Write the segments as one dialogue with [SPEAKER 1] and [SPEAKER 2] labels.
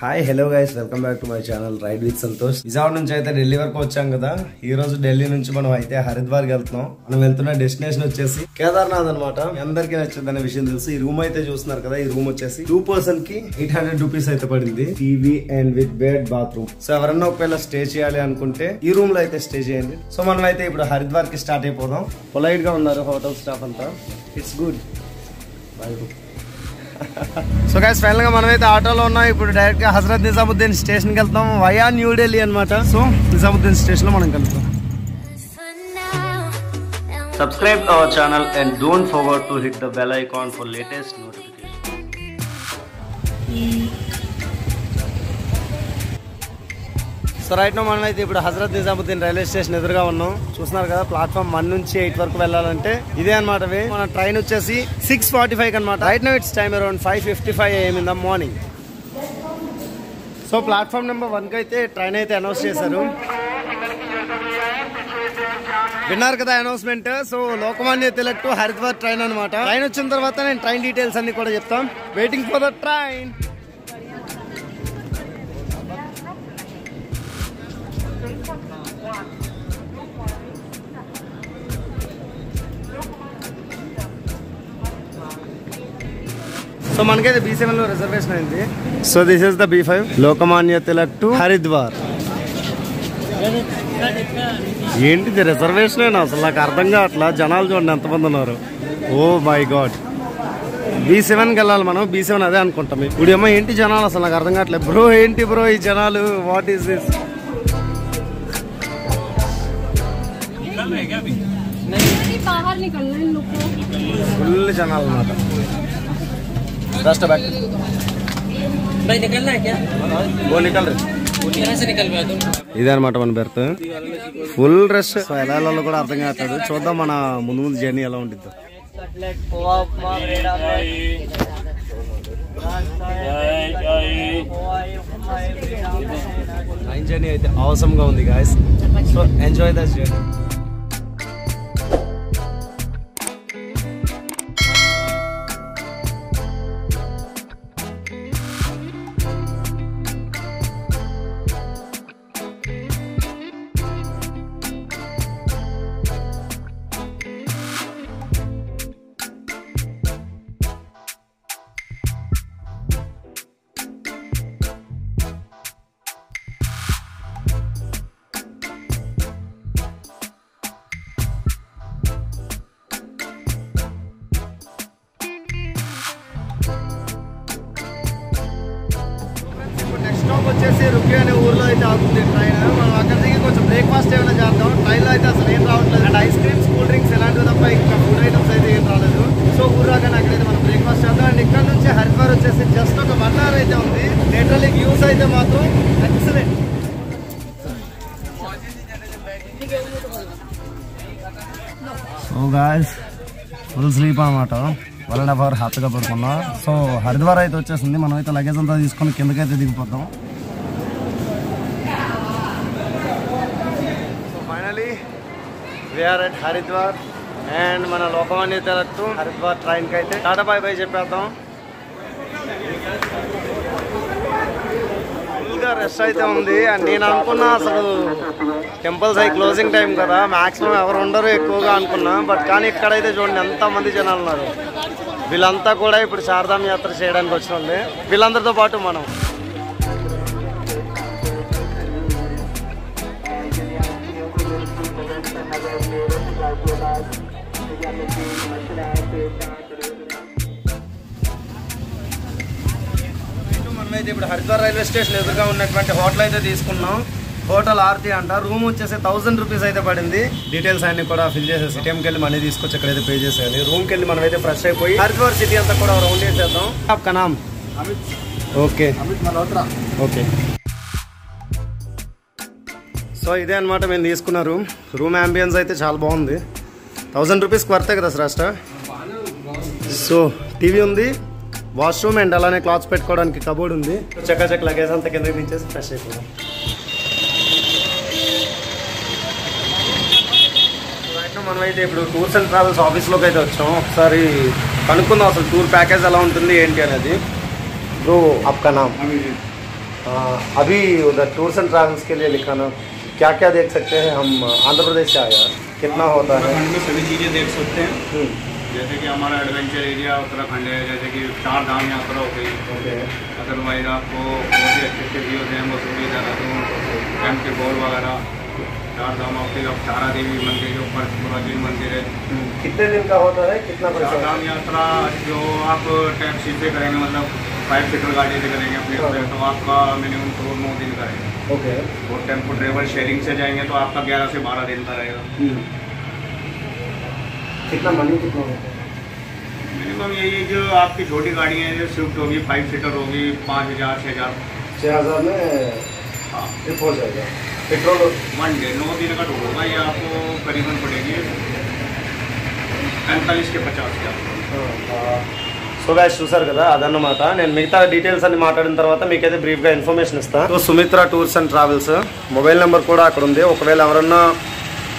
[SPEAKER 1] Hi hello guys welcome back to my channel ride with Santosh Vijayawada నుంచి అయితే ఢిల్లీ వరకు వచ్చాం కదా. ఈ రోజు ఢిల్లీ నుంచి మనం అయితే హరిద్వార్ వెళ్తున్నాం. మనం వెళ్తున్న డెస్టినేషన్ వచ్చేసి కేదార్నాథ్ అనమాట అందరికీ నచ్చింది అనే విషయం తెలుసు. ఈ రూమ్ అయితే చూస్తున్నారు కదా ఈ రూమ్ వచ్చేసి టూ పర్సన్కి ఎయిట్ హండ్రెడ్ రూపీస్ అయితే పడింది. TV and with bed bathroom so ఎవరన్నా ఒకవేళ స్టే చేయాలి అనుకుంటే ఈ రూమ్లో అయితే స్టే చేయండి. సో మనం అయితే ఇప్పుడు హరిద్వార్కి స్టార్ట్ అయిపోదాం. పొలైట్గా ఉన్నారు హోటల్ స్టాఫ్ అంతా. It's good bye so guys ఫైనల్గా మనమైతే ఆటోలో ఉన్నాం. ఇప్పుడు డైరెక్ట్గా హజరత్ నిజాముద్దీన్ స్టేషన్కి వెళ్తాం. వయా న్యూ ఢిల్లీ అనమాట సో నిజాముద్దీన్ స్టేషన్లో మనం కలుద్దాం. Subscribe our channel and don't forget to hit the bell icon for latest notification so right now మనం అయితే ఇప్పుడు హజరత్ నిజాముద్దీన్ రైల్వే స్టేషన్ ఎదురుగా ఉన్నాం. చూస్తున్నారు కదా ప్లాట్ఫామ్ వన్ నుంచి ఎయిట్ వరకు వెళ్ళాలంటే ఇదే అనమాట మన ట్రైన్ వచ్చేసి సిక్స్ ఫార్టీ ఫైవ్ అనమాట right now it's time around five fifty five AM in the morning so platform number వన్కి అయితే ట్రైన్ అయితే అనౌన్స్ చేశారు. విన్నారు కదా announcement. So Lokmanya Tilak to Haridwar train అనమాట ట్రైన్ వచ్చిన తర్వాత నేను ట్రైన్ డీటెయిల్స్ అన్ని కూడా చెప్తాం. Waiting for the train so మనకైతే బీ సెవెన్లో రిజర్వేషన్ అయింది. So this is the B five Lokmanya Tilak to Haridwar. ఏంటిది రిజర్వేషన్ అసలు నాకు అర్థం కావట్లా. జనాలు చూడండి ఎంతమంది ఉన్నారు. ఓ మై గాడ్ బీ సెవెన్కి వెళ్ళాలి మనం. బీ సెవెన్ అదే అనుకుంటాం. ఇప్పుడు ఏమో ఏంటి జనాలు? అసలు నాకు అర్థం కావట్లేదు. బ్రో ఏంటి బ్రో ఈ జనాలు? వాట్ ఈస్ దిస్ ఫుల్ జనాలు అన్నమాట. రాష్ట్ర బ్యాక్
[SPEAKER 2] भाई निकलना है क्या
[SPEAKER 1] ఓ నికల్
[SPEAKER 2] यहाँ से निकल गया तुम
[SPEAKER 1] ఇదే అనమాట మన బెర్త్ ఫుల్ రష్ సో ఎలా వెళ్ళాలో కూడా అర్థం కావట్లేదు చూద్దాం మన ముందు ముందు జర్నీ ఎలా ఉంటుంది ట్రైన్ జర్నీ అయితే అవసరం గా ఉంది guys so enjoy the journey వచ్చేసి రుక్కి అనే ఊర్లో అయితే ఆగుతుంది ట్రైన్. మనం అక్కడ దిగి కొంచెం బ్రేక్ఫాస్ట్ ఏమైనా చేద్దాం ట్రైన్లో అయితే అసలు ఏం రావట్లేదు. And ice creams cool drinks ఎలాంటివి తప్ప ఇంకా ఫుడ్ ఐటమ్స్ అయితే ఏం రాలేదు. సో ఊర్రాగానే అక్కడైతే మనం బ్రేక్ఫాస్ట్ చేద్దాం. అండ్ ఇక్కడ నుంచి హరిద్వార్ వచ్చేసి జస్ట్ ఒక వన్ అవర్ అయితే ఉంది. లిటరలీ వ్యూస్ అయితే మాత్రం excellent so guys full sleep అనమాట వన్ అండ్ హాఫ్ అవర్ హ్యాపీగా పడుకున్నాం. సో హరిద్వార్ అయితే వచ్చేసింది. మనం అయితే లగేజ్ అంతా తీసుకొని కిందకైతే దిగిపోతాం. Finally we are at Haridwar and మన లోకమాన్య తిలక్ హరిద్వార్ ట్రైన్కి అయితే. టాటా బాయ్ బాయ్ చెప్పేద్దాం. ఫుల్గా రెస్ట్ అయితే ఉంది అండ్ నేను అనుకున్నా అసలు టెంపుల్స్ అయి క్లోజింగ్ టైం కదా. మాక్సిమం ఎవరు ఉండరు ఎక్కువగా అనుకున్నా. బట్ కానీ ఇక్కడైతే చూడండి ఎంత మంది జనాలు ఉన్నారు వీళ్ళంతా కూడా ఇప్పుడు శారదాం యాత్ర చేయడానికి వచ్చిన వాళ్ళే. వీళ్ళందరితో పాటు మనం. అయితే ఇప్పుడు హరిద్వార్ రైల్వే స్టేషన్ ఎదురుగా ఉన్నటువంటి హోటల్ అయితే తీసుకున్నాం. హోటల్ ఆర్తి అంట. రూమ్ వచ్చేసి థౌసండ్ రూపీస్ అయితే పడింది. డీటెయిల్స్ అన్ని కూడా ఫిల్ చేసేసి సిటీఎంకి వెళ్ళి మనీ తీసుకొచ్చి ఎక్కడైతే పే చేసేయాలి. రూమ్కి వెళ్ళి మనం అయితే ఫ్రెష్ అయిపోయి హరిద్వార్ సిటీ అంతా కూడా రౌండ్ చేసేద్దాం. ఆప్కా నామ్? ఓకే ఓకే సో ఇదే అనమాట మేము తీసుకున్న రూమ్ రూమ్ అంబియన్స్ అయితే చాలా బాగుంది. థౌసండ్ రూపీస్కి పడతాయి కదా శ్రేష్ట? సో టీవీ ఉంది. వాష్రూమ్ అండ్ అలానే క్లాత్స్ పెట్టుకోవడానికి కబోర్డ్ ఉంది చెక్క చెక్క లగేజ్ అంతా కిందకి దించేసి ఫ్రెష్ అయిపోయాం రైట్ మనమైతే ఇప్పుడు టూర్స్ అండ్ ట్రావెల్స్ ఆఫీస్లోకి అయితే వచ్చాం ఒకసారి కనుక్కుందాం అసలు టూర్ ప్యాకేజ్ ఎలా ఉంటుంది ఏంటి అనేది బ్రో అప్కా నామ్ हाँ, अभी उधर टूर्स एंड ट्रैवल्स के लिए लिखा ना क्या क्या देख सकते हैं हम आंध्र प्रदेश से आया कितना होता है
[SPEAKER 3] उत्तराखंड में सभी चीज़ें देख सकते हैं
[SPEAKER 1] हम्म,
[SPEAKER 3] जैसे कि हमारा एडवेंचर एरिया उत्तराखंड है जैसे कि चार धाम यात्रा हो गई। अदरवाइज़ आपको बहुत ही अच्छे अच्छे व्यूज़ हैं मसूरी देहरादून कैंप के बोल वगैरह। चार धाम आपके अब तारा देवी मंदिर के ऊपर प्राचीन मंदिर है।
[SPEAKER 1] हम्म, कितने दिन का होता है? कितना
[SPEAKER 3] चार धाम यात्रा जो आप टैक्सी से करेंगे मतलब फाइव सीटर गाड़ी से करेंगे अपने अपने तो आपका मिनिमम तो नौ दिन का रहेगा।
[SPEAKER 1] ओके
[SPEAKER 3] और टेंपो ड्राइवर शेयरिंग से जाएँगे तो आपका ग्यारह से बारह दिन का रहेगा।
[SPEAKER 1] हम्म, कितना मनी कितना होता है
[SPEAKER 3] मिनिमम यही जो आपकी छोटी गाड़ी है जो स्विफ्ट होगी फाइव सीटर होगी पाँच हज़ार छः हज़ार
[SPEAKER 1] छः हज़ार में
[SPEAKER 3] हाँ
[SPEAKER 1] ट्रिप हो जाएगा पेट्रोल
[SPEAKER 3] वन डे नौ दिन का टूर होगा ये आपको करीबन पड़ेगी पैंतालीस के पचास के आसपास
[SPEAKER 1] సో గాయస్ చూసారు కదా అదన్నమాట నేను మిగతా డీటెయిల్స్ అన్ని మాట్లాడిన తర్వాత మీకైతే బ్రీఫ్గా ఇన్ఫర్మేషన్ ఇస్తాను so Sumitra tours and travels mobile number కూడా అక్కడ ఉంది ఒకవేళ ఎవరన్నా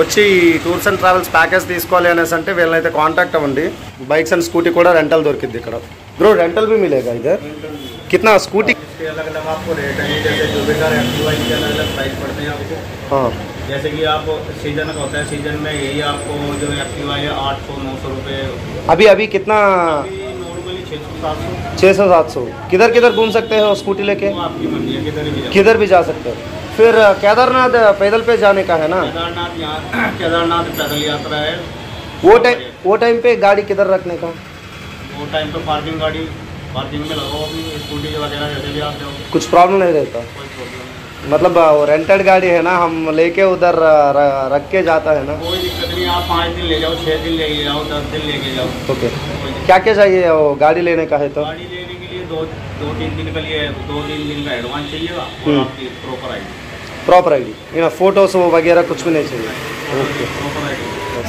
[SPEAKER 1] వచ్చి టూర్స్ అండ్ ట్రావెల్స్ ప్యాకేజ్ తీసుకోవాలి అనేసి అంటే వీళ్ళనైతే కాంటాక్ట్ అవ్వండి బైక్స్ అండ్ స్కూటీ కూడా రెంటల్ దొరికింది ఇక్కడ బ్రో రెంటల్ भी मिलेगा इधर कितना स्कूटी
[SPEAKER 3] इसके अलग अलग आपको रेट है जैसे जुबेदार एक्टिवाई के अलग अलग प्राइस पड़ते हैं आपको
[SPEAKER 1] हाँ
[SPEAKER 3] जैसे कि आप सीजन का होता है सीजन में यही आपको जो एक्टिवा है आठ सौ नौ सौ रुपये
[SPEAKER 1] अभी अभी कितना
[SPEAKER 3] नॉर्मली छः सौ सात सौ
[SPEAKER 1] छः सौ सात सौ किधर किधर घूम सकते हो स्कूटी लेके
[SPEAKER 3] वो आपकी मर्जी है किधर भी जाओ
[SPEAKER 1] किधर भी जा सकते हो फिर केदारनाथ पैदल पे जाने का है ना?
[SPEAKER 3] केदारनाथ यहाँ केदारनाथ पैदल यात्रा है।
[SPEAKER 1] वो टाइम वो टाइम पे गाड़ी किधर रखने का?
[SPEAKER 3] वो टाइम पे पार्किंग गाड़ी पार्किंग में लगाओ अभी स्कूटी वगैरह जैसे भी आप जाओ
[SPEAKER 1] कुछ प्रॉब्लम नहीं रहता?
[SPEAKER 3] कोई प्रॉब्लम
[SPEAKER 1] मतलब वो रेंटेड गाड़ी है ना हम लेके उधर रख के जाता है ना?
[SPEAKER 3] कोई दिक्कत नहीं आप पाँच दिन ले जाओ छः दिन लेके जाओ दस दिन लेके जाओ।
[SPEAKER 1] ओके। क्या क्या चाहिए वो गाड़ी लेने का है तो?
[SPEAKER 3] गाड़ी लेने के लिए दो दो तीन दिन के लिए दो तीन दिन का एडवांस चाहिए और। आपकी प्रॉपर आई
[SPEAKER 1] ప్రాపర్ ఐడి ఇక ఫొటోస్
[SPEAKER 3] వగేరా కుచ్చుకునేసి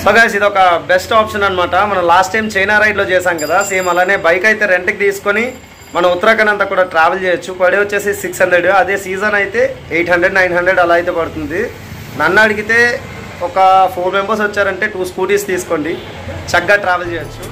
[SPEAKER 1] సో గైస్ ఇది ఒక బెస్ట్ ఆప్షన్ అనమాట మనం లాస్ట్ టైం చైనా రైడ్లో చేసాం కదా సేమ్ అలానే బైక్ అయితే రెంట్కి తీసుకొని మనం ఉత్తరాఖండ్ అంతా కూడా ట్రావెల్ చేయొచ్చు. పడే వచ్చేసి సిక్స్ హండ్రెడ్ అదే సీజన్ అయితే ఎయిట్ హండ్రెడ్ నైన్ హండ్రెడ్ అలా అయితే పడుతుంది. నన్ను అడిగితే ఒక ఫోర్ మెంబర్స్ వచ్చారంటే టూ స్కూటీస్ తీసుకోండి. చక్కగా ట్రావెల్ చేయొచ్చు.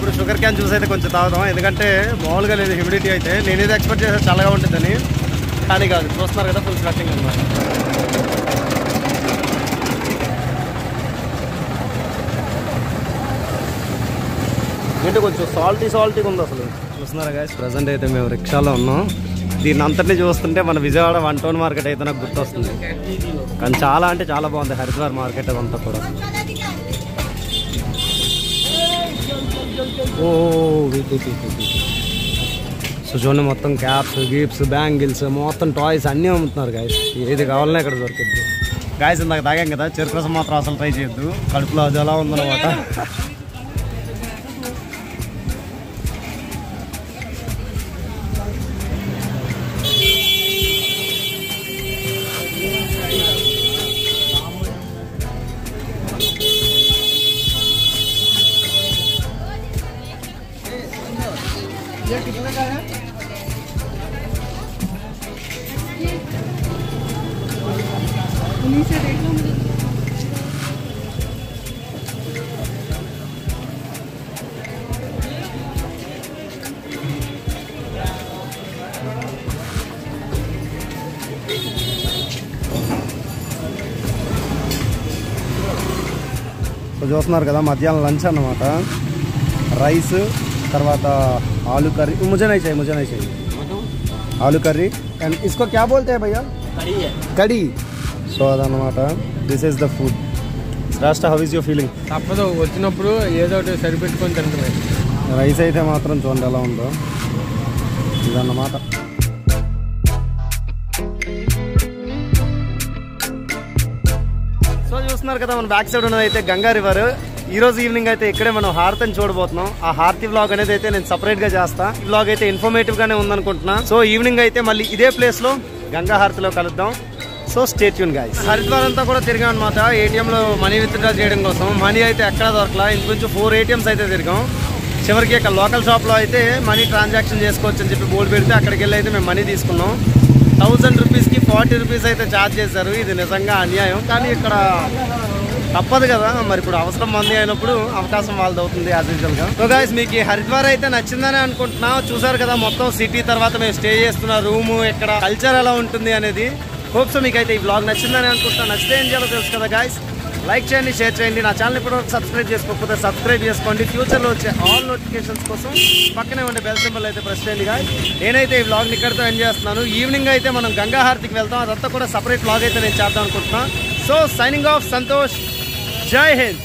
[SPEAKER 1] ఇప్పుడు షుగర్ క్యాన్ జ్యూస్ అయితే కొంచెం తాగుదాం ఎందుకంటే మామూలుగా లేదు హ్యూమిడిటీ అయితే. నేను ఇది ఎక్స్పెక్ట్ చేస్తే చల్లగా ఉంటుందని. కానీ కాదు చూస్తున్నారు కదా ఫుల్ స్వెట్టింగ్ అనమాట ఏంటి కొంచెం సాల్టీ సాల్టీగా ఉంది అసలు. చూస్తున్నారా గాయస్ ప్రజెంట్ అయితే మేము రిక్షాలో ఉన్నాం. దీన్ని అంతటిని చూస్తుంటే మన విజయవాడ వన్ టౌన్ మార్కెట్ అయితే నాకు గుర్తొస్తుంది. కానీ చాలా అంటే చాలా బాగుంది హరిద్వార్ మార్కెట్ అదంతా కూడా. Oh wait wait wait so చూడండి మొత్తం క్యాప్స్ గీప్స్ బ్యాంగిల్స్ మొత్తం టాయ్స్ అన్నీ అమ్ముతున్నారు గాయస్ ఏది కావాలన్నా ఇక్కడ దొరికిద్ది. గాయస్ ఇందాక తాగాం కదా చెరుకు రసం మాత్రం అసలు ట్రై చేయొద్దు. కడుపులో అది ఎలా ఉందన్నమాట. చూస్తున్నారు కదా మధ్యాహ్నం లంచ్ అన్నమాట. రైస్ తర్వాత ఆలు కర్రీ. ముజనై చేయి ముజనై చేయి. ఆలు కర్రీ. అండ్ ఇసుకో క్యా బోల్తే భయ్యా? కడీ. సో అదనమాట దిస్ ఈస్ ద ఫుడ్ రాష్ట్ర హౌ ఈస్ యువర్ ఫీలింగ్
[SPEAKER 4] తప్పదు వచ్చినప్పుడు ఏదో ఒకటి సరిపెట్టుకొని తింటున్నాయి
[SPEAKER 1] రైస్ అయితే మాత్రం చూడండి ఎలా ఉందో. ఇదన్నమాట. చూస్తున్నారు కదా మన బ్యాక్ సైడ్ ఉన్నది అయితే గంగా రివర్ ఈ రోజు ఈవినింగ్ అయితే ఇక్కడే మనం హారతిని చూడబోతున్నాం. ఆ హారతి వ్లాగ్ అనేది అయితే నేను సపరేట్గా చేస్తా. ఈ వ్లాగ్ అయితే ఇన్ఫర్మేటివ్ గానే ఉందనుకుంటున్నా. సో ఈవినింగ్ అయితే మళ్ళీ ఇదే ప్లేస్లో గంగా హారతిలో కలుద్దాం. సో స్టేట్ యూన్ గాయస్ హరిద్వార్ అంతా కూడా తిరిగాం అనమాట ఏటీఎం లో మనీ విత్డ్రా చేయడం కోసం. మనీ అయితే ఎక్కడ దొరకలా. ఇంకొంచెం ఫోర్ ఏటీఎంస్ అయితే తిరిగాం. చివరికి ఇక్కడ లోకల్ షాప్లో అయితే మనీ ట్రాన్సాక్షన్ చేసుకోవచ్చు అని చెప్పి బోర్డు పెడితే అక్కడికి వెళ్ళి అయితే మేము మనీ తీసుకున్నాం. థౌజండ్ రూపీస్కి ఫార్టీ రూపీస్ అయితే ఛార్జ్ చేశారు. ఇది నిజంగా అన్యాయం. కానీ ఇక్కడ తప్పదు కదా. మరి ఇప్పుడు అవసరం మంది అయినప్పుడు అవకాశం వాళ్ళది అవుతుంది యాజ్ యూజువల్గా సో గాయస్ మీకు హరిద్వార్ అయితే నచ్చిందని అనుకుంటున్నా. చూసారు కదా మొత్తం సిటీ తర్వాత మేము స్టే చేస్తున్న రూము ఇక్కడ కల్చర్ ఎలా ఉంటుంది అనేది. హోప్స్ మీకు అయితే ఈ బ్లాగ్ నచ్చిందని అనుకుంటున్నా. నచ్చితే ఏం చేయాలో తెలుసు కదా గాయస్ లైక్ చేయండి షేర్ చేయండి. నా ఛానల్ ఇప్పుడు సబ్స్క్రైబ్ చేసుకోకపోతే సబ్స్క్రైబ్ చేసుకోండి. ఫ్యూచర్లో వచ్చే ఆల్ నోటిఫికేషన్స్ కోసం పక్కనే ఉండే బెల్ సింబల్ అయితే ప్రెస్ చేయండి నేనైతే ఈ బ్లాగ్ ఇక్కడితో ఎండ్ చేస్తున్నాను. ఈవినింగ్ అయితే మనం గంగా హారతికి వెళ్తాం. అదంతా కూడా సపరేట్ బ్లాగ్ అయితే నేను చేద్దాం అనుకుంటున్నాను సో సైనింగ్ ఆఫ్ సంతోష్ జై హింద్